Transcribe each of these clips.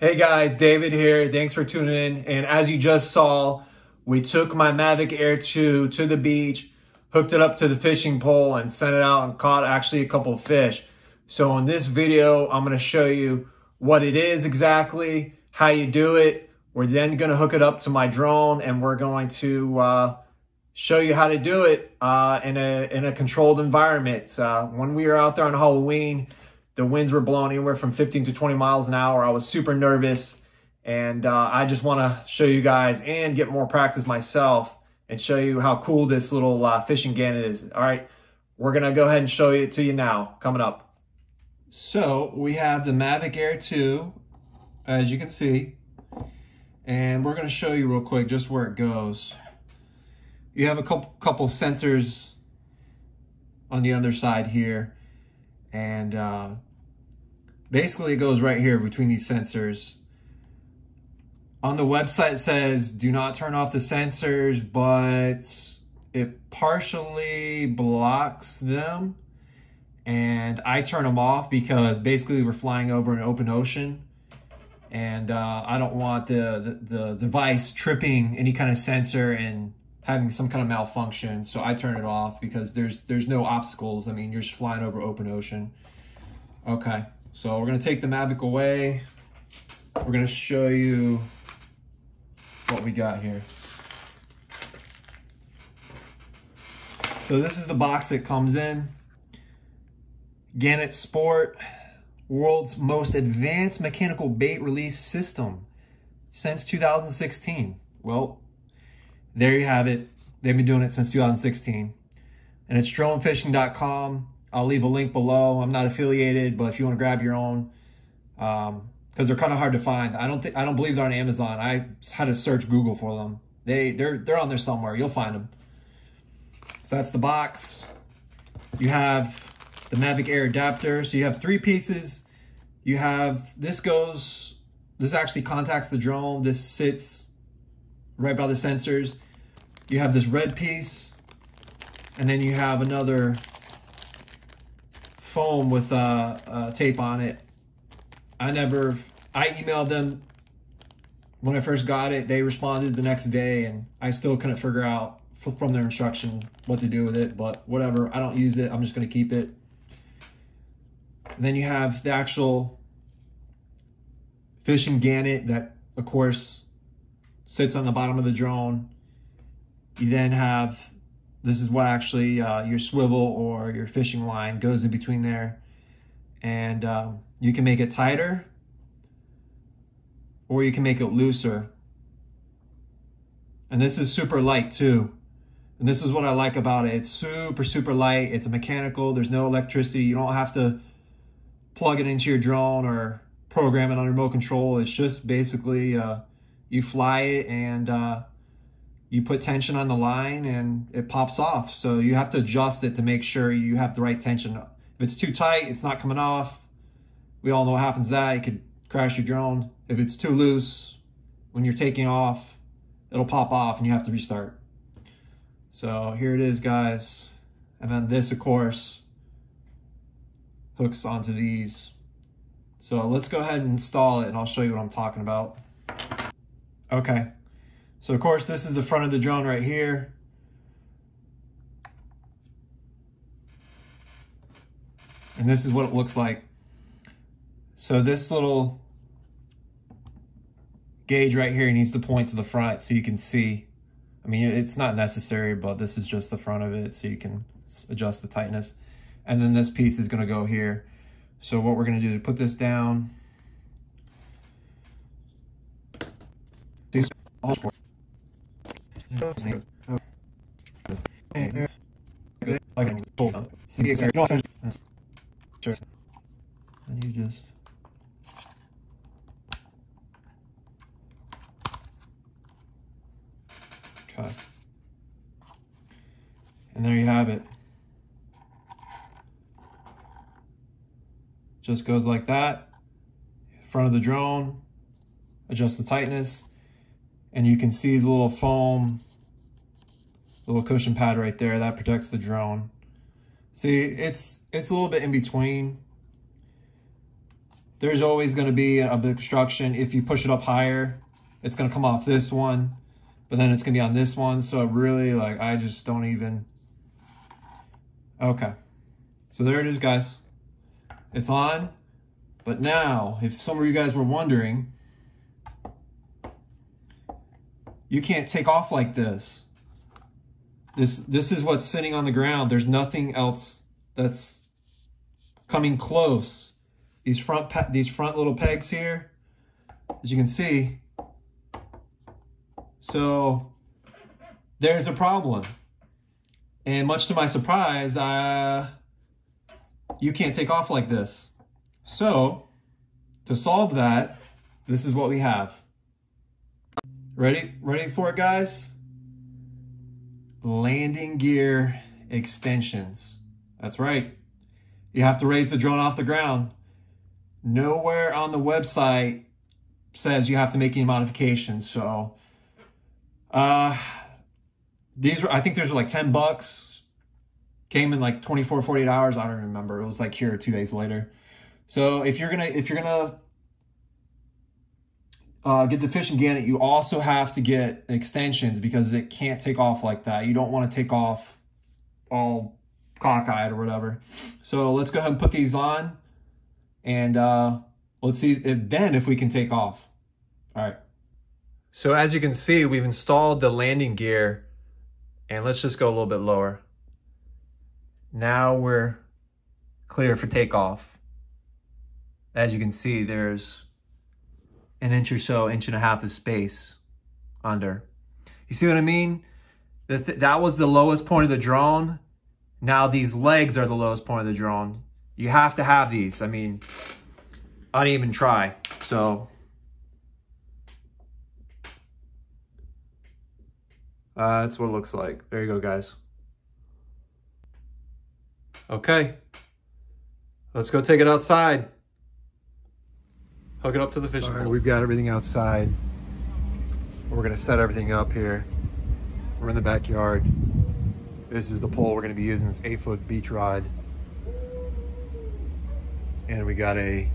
Hey guys, David here. Thanks for tuning in. And as you just saw, we took my Mavic Air 2 to the beach, hooked it up to the fishing pole and sent it out and caught actually a couple of fish. So in this video, I'm gonna show you what it is exactly, how you do it. We're then gonna hook it up to my drone and we're going to uh, show you how to do it uh, in, a, in a controlled environment. Uh, when we were out there on Halloween, the winds were blowing anywhere from 15 to 20 miles an hour. I was super nervous. And uh, I just want to show you guys and get more practice myself and show you how cool this little uh, fishing gannet is. All right, we're going to go ahead and show it to you now, coming up. So we have the Mavic Air 2, as you can see. And we're going to show you real quick just where it goes. You have a couple, couple sensors on the other side here. And uh, basically it goes right here between these sensors. On the website it says do not turn off the sensors, but it partially blocks them. And I turn them off because basically we're flying over an open ocean. And uh, I don't want the, the, the device tripping any kind of sensor and having some kind of malfunction. So I turn it off because there's there's no obstacles. I mean, you're just flying over open ocean. Okay, so we're gonna take the Mavic away. We're gonna show you what we got here. So this is the box that comes in. Gannet Sport, world's most advanced mechanical bait release system since 2016. Well, there you have it. They've been doing it since 2016. And it's dronefishing.com. I'll leave a link below. I'm not affiliated, but if you want to grab your own, um, because they're kind of hard to find. I don't think I don't believe they're on Amazon. I had to search Google for them. They they're they're on there somewhere. You'll find them. So that's the box. You have the Mavic Air adapter. So you have three pieces. You have this goes. This actually contacts the drone. This sits right by the sensors. You have this red piece, and then you have another foam with uh, uh, tape on it. I never, I emailed them when I first got it. They responded the next day, and I still couldn't figure out from their instruction what to do with it, but whatever. I don't use it. I'm just going to keep it. And then you have the actual fishing gannet that, of course, sits on the bottom of the drone. You then have, this is what actually uh, your swivel or your fishing line goes in between there. And uh, you can make it tighter or you can make it looser. And this is super light too. And this is what I like about it. It's super, super light. It's a mechanical. There's no electricity. You don't have to plug it into your drone or program it on remote control. It's just basically uh, you fly it and uh, you put tension on the line and it pops off. So you have to adjust it to make sure you have the right tension. If it's too tight, it's not coming off. We all know what happens to that. You could crash your drone. If it's too loose, when you're taking off, it'll pop off and you have to restart. So here it is, guys. And then this, of course, hooks onto these. So let's go ahead and install it and I'll show you what I'm talking about. Okay, so of course this is the front of the drone right here. And this is what it looks like. So this little gauge right here needs to point to the front so you can see. I mean, it's not necessary, but this is just the front of it so you can adjust the tightness. And then this piece is gonna go here. So what we're gonna do is put this down. Sure. And you just okay. And there you have it. Just goes like that. Front of the drone, adjust the tightness, and you can see the little foam, little cushion pad right there, that protects the drone. See, it's, it's a little bit in between. There's always gonna be a obstruction. If you push it up higher, it's gonna come off this one, but then it's gonna be on this one. So really, like, I just don't even, okay. So there it is, guys. It's on. But now, if some of you guys were wondering, you can't take off like this. This, this is what's sitting on the ground. There's nothing else that's coming close. These front, these front little pegs here, as you can see. So there's a problem. And much to my surprise, uh, you can't take off like this. So to solve that, this is what we have. Ready? Ready for it, guys? Landing gear extensions. That's right. You have to raise the drone off the ground. Nowhere on the website says you have to make any modifications. So, uh, these were, I think these were like 10 bucks. Came in like 24, 48 hours. I don't remember. It was like here two days later. So if you're gonna if you're gonna uh, get the fishing gannet, you also have to get extensions because it can't take off like that. You don't want to take off all cockeyed or whatever. So let's go ahead and put these on and uh, let's see if, then if we can take off. All right. So as you can see, we've installed the landing gear and let's just go a little bit lower. Now we're clear for takeoff as you can see, there's an inch or so, inch and a half of space under. You see what I mean? That, that was the lowest point of the drone. Now these legs are the lowest point of the drone. You have to have these. I mean, I didn't even try. So, uh, that's what it looks like. There you go, guys. Okay. Let's go take it outside. Hook it up to the fishing All right, we've got everything outside. We're gonna set everything up here. We're in the backyard. This is the pole we're gonna be using, this eight foot beach rod. And we got a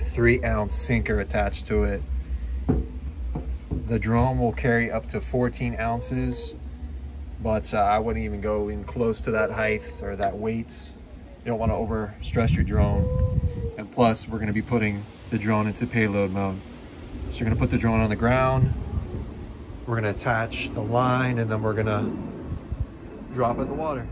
three ounce sinker attached to it. The drone will carry up to 14 ounces, but uh, I wouldn't even go in close to that height or that weight. You don't wanna overstress your drone. And plus, we're gonna be putting the drone into payload mode. So you're gonna put the drone on the ground, we're gonna attach the line, and then we're gonna drop it in the water.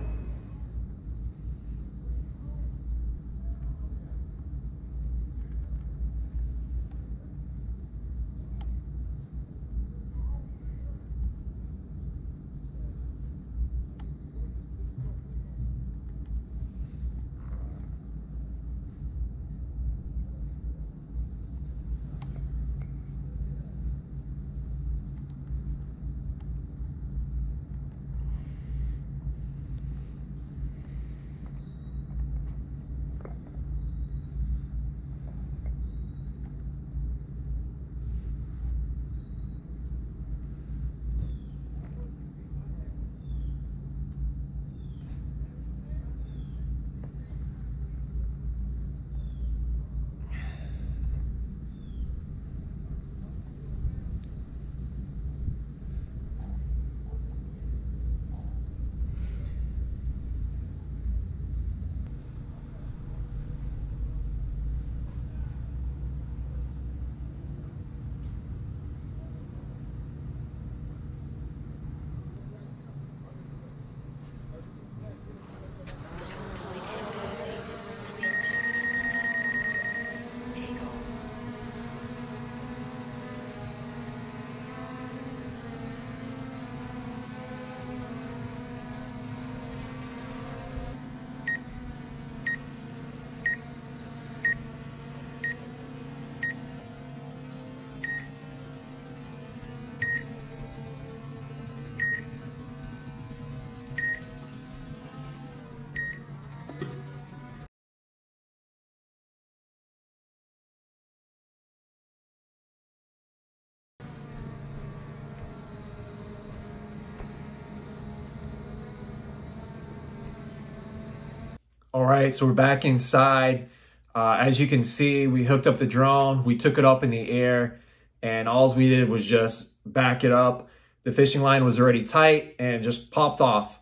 Right, so we're back inside. Uh, as you can see, we hooked up the drone, we took it up in the air, and all we did was just back it up. The fishing line was already tight and just popped off.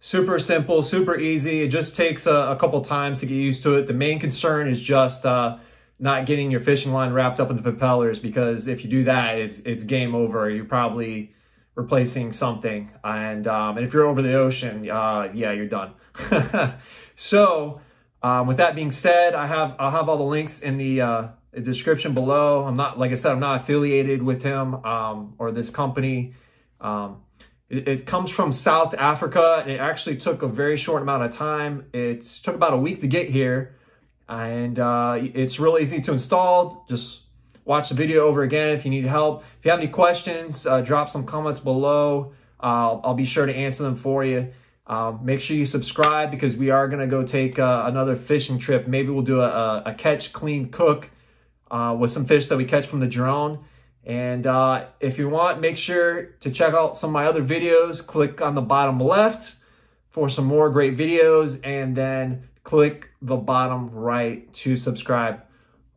Super simple, super easy. It just takes a, a couple times to get used to it. The main concern is just uh, not getting your fishing line wrapped up in the propellers because if you do that, it's it's game over. You're probably replacing something. And, um, and if you're over the ocean, uh, yeah, you're done. so um, with that being said, I have I'll have all the links in the, uh, description below. I'm not like I said, I'm not affiliated with him um, or this company. Um, it, it, comes from South Africa. And it actually took a very short amount of time. It took about a week to get here, and uh, it's real easy to install. Just watch the video over again if you need help. If you have any questions, uh, drop some comments below. I'll be sure to answer them for you. Um, make sure you subscribe because we are going to go take uh, another fishing trip. Maybe we'll do a, a catch, clean, cook uh, with some fish that we catch from the drone. And uh, if you want, make sure to check out some of my other videos. Click on the bottom left for some more great videos and then click the bottom right to subscribe.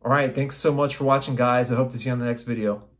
All right, thanks so much for watching, guys. I hope to see you on the next video.